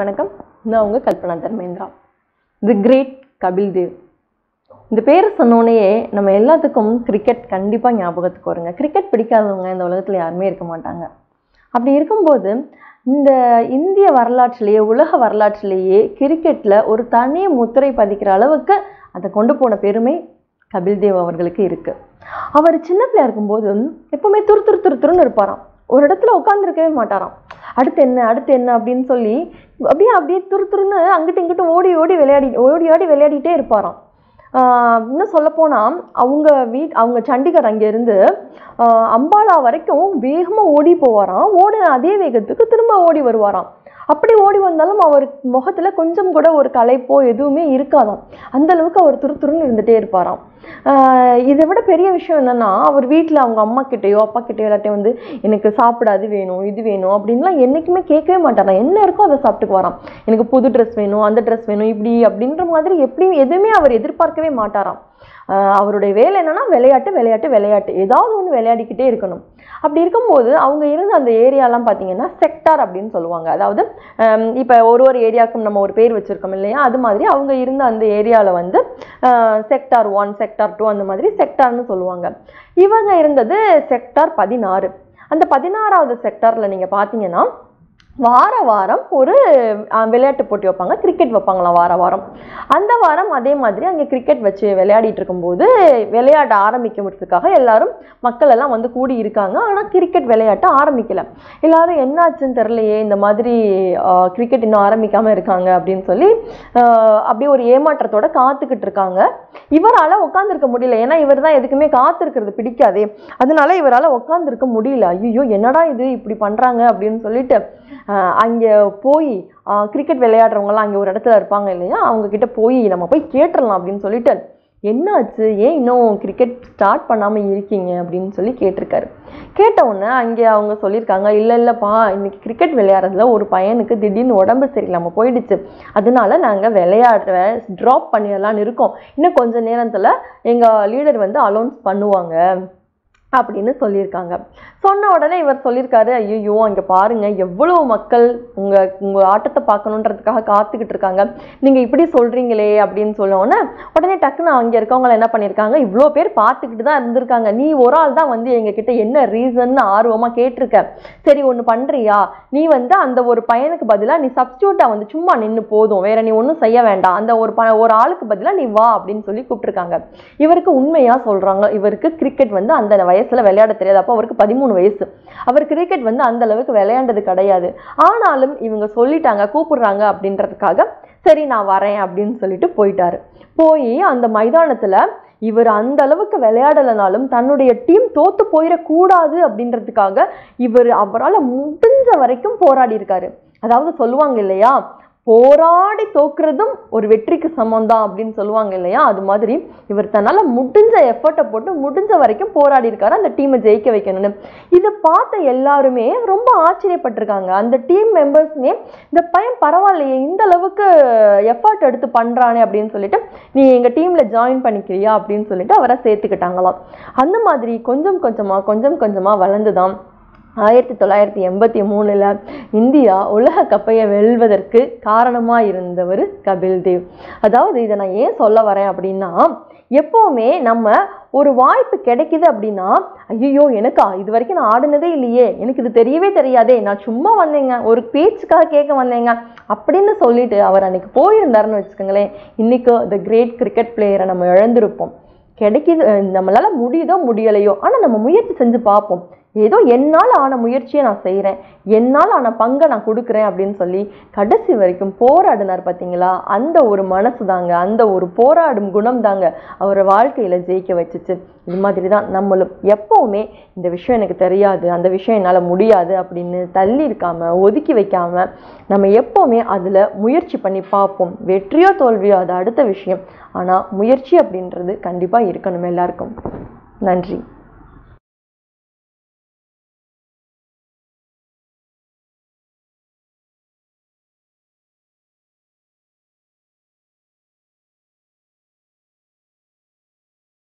வணக்கம். நான் உங்கள் கல்பனா தர்மேந்திரா. தி கிரேட் கபில் தேவ் இந்த பேர் சொன்னோடனே நம்ம எல்லாத்துக்கும் கிரிக்கெட் கண்டிப்பாக ஞாபகத்துக்கு வருங்க. கிரிக்கெட் பிடிக்காதவங்க இந்த உலகத்தில் யாருமே இருக்க மாட்டாங்க. அப்படி இருக்கும்போது இந்த இந்திய வரலாற்றிலேயே உலக வரலாற்றிலேயே கிரிக்கெட்டில் ஒரு தனி முத்திரை பதிக்கிற அளவுக்கு அதை கொண்டு போன பெருமை கபில் தேவ் அவர்களுக்கு இருக்கு. அவர் சின்ன பிள்ளையா இருக்கும்போது எப்பவுமே துரு துரு துரு துருன்னு இருப்பாராம். ஒரு இடத்துல உட்காந்துருக்கவே மாட்டாராம். அடுத்து என்ன அடுத்து என்ன அப்படின்னு சொல்லி அப்படியே அப்படியே துரு துருன்னு அங்கிட்டு இங்கிட்டு ஓடி ஓடி விளையாடி ஓடி ஆடி விளையாடிட்டே இருப்பாராம். இன்னும் சொல்லப்போனால் அவங்க வீட் அவங்க சண்டிகர் அங்கேருந்து அம்பாலா வரைக்கும் வேகமாக ஓடி போவாராம். ஓடின அதே வேகத்துக்கு திரும்ப ஓடி வருவாராம். அப்படி ஓடி வந்தாலும் அவர் முகத்தில் கொஞ்சம் கூட ஒரு களைப்போ எதுவுமே இருக்காதாம். அந்தளவுக்கு அவர் துரு துருன்னு இருந்துகிட்டே இருப்பாராம். இதை விட பெரிய விஷயம் என்னென்னா அவர் வீட்டில் அவங்க அம்மா கிட்டேயோ அப்பா கிட்டேயோ எல்லாட்டையும் வந்து எனக்கு சாப்பிட அது வேணும் இது வேணும் அப்படின்லாம் என்றைக்குமே கேட்கவே மாட்டாராம். என்ன இருக்கோ அதை சாப்பிட்டுக்கு வரான் எனக்கு புது ட்ரெஸ் வேணும் அந்த ட்ரெஸ் வேணும் இப்படி அப்படின்ற மாதிரி எப்படியும் எதுவுமே அவர் எதிர்பார்க்கவே மாட்டாராம். அவருடைய வேலை என்னென்னா விளையாட்டு விளையாட்டு விளையாட்டு. ஏதாவது ஒன்று விளையாடிக்கிட்டே இருக்கணும். அப்படி இருக்கும்போது அவங்க இருந்த அந்த ஏரியாலாம் பார்த்தீங்கன்னா செக்டார் அப்படின்னு சொல்லுவாங்க. அதாவது இப்போ ஒரு ஒரு ஏரியாவுக்கும் நம்ம ஒரு பேர் வச்சுருக்கோம் இல்லையா? அது மாதிரி அவங்க இருந்த அந்த ஏரியாவில் வந்து செக்டார் ஒன் செக்டார் டூ அந்த மாதிரி செக்டார்னு சொல்லுவாங்க. இவங்க இருந்தது செக்டார் பதினாறு. அந்த பதினாறாவது செக்டாரில் நீங்கள் பார்த்தீங்கன்னா வார வாரம் ஒரு விளையாட்டு போட்டி வைப்பாங்க. கிரிக்கெட் வைப்பாங்களாம் வார வாரம். அந்த வாரம் அதே மாதிரி அங்கே கிரிக்கெட் வச்சு விளையாடிட்டு இருக்கும்போது விளையாட ஆரம்பிக்கிறதுக்காக எல்லாரும் மக்கள் எல்லாம் வந்து கூடி இருக்காங்க. ஆனால் கிரிக்கெட் விளையாட்ட ஆரம்பிக்கல. எல்லாரும் என்னாச்சுன்னு தெரிலையே இந்த மாதிரி கிரிக்கெட் இன்னும் ஆரம்பிக்காம இருக்காங்க அப்படின்னு சொல்லி அப்படியே ஒரு ஏமாற்றத்தோட காத்துக்கிட்டு இருக்காங்க. இவரால் உட்காந்துருக்க முடியல. ஏன்னா இவர் தான் எதுக்குமே காத்திருக்கிறது பிடிக்காதே. அதனால இவரால் உட்காந்துருக்க முடியல. ஐயோ என்னடா இது இப்படி பண்ணுறாங்க அப்படின்னு சொல்லிட்டு அங்கே போய் கிரிக்கெட் விளையாடுறவங்கலாம் அங்கே ஒரு இடத்துல இருப்பாங்க இல்லையா? அவங்கக்கிட்ட போய் நம்ம போய் கேட்டுடலாம் அப்படின்னு சொல்லிட்டு என்னாச்சு? ஏன் இன்னும் கிரிக்கெட் ஸ்டார்ட் பண்ணாமல் இருக்கீங்க? அப்படின்னு சொல்லி கேட்டிருக்காரு. கேட்டவுடனே அங்கே அவங்க சொல்லியிருக்காங்க இல்லை இல்லைப்பா இன்னைக்கு கிரிக்கெட் விளையாடுறதுல ஒரு பையனுக்கு திடீர்னு உடம்பு சரியில்லாமல் போயிடுச்சு. அதனால நாங்கள் விளையாடுற ட்ராப் பண்ணிடலான்னு இருக்கோம். இன்னும் கொஞ்சம் நேரத்தில் எங்கள் லீடர் வந்து அலௌன்ஸ் பண்ணுவாங்க. அப்படின்னு சொல்லியிருக்காங்க. சொன்ன உடனே இவர் சொல்லியிருக்காரு ஐயோ அங்கே பாருங்க எவ்வளோ மக்கள் உங்கள் உங்கள் ஆட்டத்தை பார்க்கணுன்றதுக்காக காத்துக்கிட்டு இருக்காங்க. நீங்கள் இப்படி சொல்கிறீங்களே அப்படின்னு சொன்ன உடனே உடனே டக்குன்னு அங்கே இருக்கவங்க என்ன பண்ணியிருக்காங்க இவ்வளோ பேர் பார்த்துக்கிட்டு தான் இருந்திருக்காங்க. நீ ஒரு ஆள் தான் வந்து எங்ககிட்ட என்ன ரீசன்னு ஆர்வமாக கேட்டிருக்க. சரி ஒன்று பண்ணுறியா நீ வந்து அந்த ஒரு பையனுக்கு பதிலாக நீ சப்ஸ்டியூட்டாக வந்து சும்மா நின்று போதும். வேற நீ ஒன்றும் செய்ய வேண்டாம். அந்த ஒரு ப ஒரு ஆளுக்கு பதிலாக நீ வா அப்படின்னு சொல்லி கூப்பிட்டுருக்காங்க. இவருக்கு உண்மையாக சொல்கிறாங்க இவருக்கு கிரிக்கெட் வந்து அந்த வயசில் விளையாட தெரியாது. அப்போ அவருக்கு பதிமூணு வயசு. அவர் கிரிக்கெட் வந்து அந்த அளவுக்கு விளையாண்டது கிடையாது. ஆனாலும் இவங்க சொல்லிட்டாங்க கூப்பிடுறாங்க அப்படின்றதுக்காக சரி நான் வரேன் அப்படின்னு சொல்லிட்டு போயிட்டாரு. போய் அந்த மைதானத்தில் இவர் அந்த அளவுக்கு விளையாடலைனாலும் தன்னுடைய டீம் தோத்து போயிடக்கூடாது அப்படின்றதுக்காக இவர் அவரால் முடிஞ்ச வரைக்கும் போராடி இருக்காரு அதாவது சொல்லுவாங்க இல்லையா போராடி தோக்குறதும் ஒரு வெற்றிக்கு சமம் தான் அப்படின்னு சொல்லுவாங்க இல்லையா? அது மாதிரி இவர் தன்னால் முடிஞ்ச எஃபர்ட்டை போட்டு முடிஞ்ச வரைக்கும் போராடி இருக்காரு. அந்த டீமை ஜெயிக்க வைக்கணும்னு. இதை பார்த்த எல்லாருமே ரொம்ப ஆச்சரியப்பட்டிருக்காங்க. அந்த டீம் மெம்பர்ஸுமே இந்த பையன் பரவாயில்லையே இந்த அளவுக்கு எஃபர்ட் எடுத்து பண்ணுறானே அப்படின்னு சொல்லிட்டு நீ எங்கள் டீமில் ஜாயின் பண்ணிக்கிறியா? அப்படின்னு சொல்லிட்டு அவரை சேர்த்துக்கிட்டாங்களாம். அந்த மாதிரி கொஞ்சம் கொஞ்சமாக கொஞ்சம் கொஞ்சமாக வளர்ந்து தான் ஆயிரத்தி தொள்ளாயிரத்தி எண்பத்தி மூணில் இந்தியா உலக கப்பையை வெல்வதற்கு காரணமாக இருந்தவர் கபில் தேவ் அதாவது இதை நான் ஏன் சொல்ல வரேன் அப்படின்னா எப்போவுமே நம்ம ஒரு வாய்ப்பு கிடைக்குது அப்படின்னா ஐயோ எனக்கா? இது வரைக்கும் நான் ஆடினதே இல்லையே. எனக்கு இது தெரியவே தெரியாதே. நான் சும்மா வந்தேங்க. ஒரு பேச்சுக்காக கேட்க வந்தேங்க. அப்படின்னு சொல்லிட்டு அவர் அன்னைக்கு போயிருந்தாருன்னு வச்சுக்கோங்களேன். இன்றைக்கும் த கிரேட் கிரிக்கெட் பிளேயரை நம்ம இழந்திருப்போம். கிடைக்கிது நம்மளால் முடியுதோ முடியலையோ ஆனால் நம்ம முயற்சி செஞ்சு பார்ப்போம். ஏதோ என்னால் ஆன முயற்சியை நான் செய்கிறேன். என்னால் ஆன பங்கை நான் கொடுக்குறேன் அப்படின்னு சொல்லி கடைசி வரைக்கும் போராடினார் பார்த்தீங்களா? அந்த ஒரு மனசு தாங்க அந்த ஒரு போராடும் குணம் தாங்க அவரை வாழ்க்கையில் ஜெயிக்க வச்சுச்சு. இது மாதிரி தான் நம்மளும். எப்போவுமே இந்த விஷயம் எனக்கு தெரியாது அந்த விஷயம் என்னால் முடியாது அப்படின்னு தள்ளி இருக்காமல் ஒதுக்கி வைக்காமல் நம்ம எப்போவுமே அதில் முயற்சி பண்ணி பார்ப்போம். வெற்றியோ தோல்வியோ அது அடுத்த விஷயம். ஆனால் முயற்சி அப்படின்றது கண்டிப்பாக இருக்கணும் எல்லாருக்கும். நன்றி.